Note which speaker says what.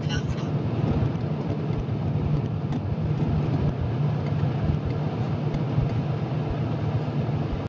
Speaker 1: Alaska.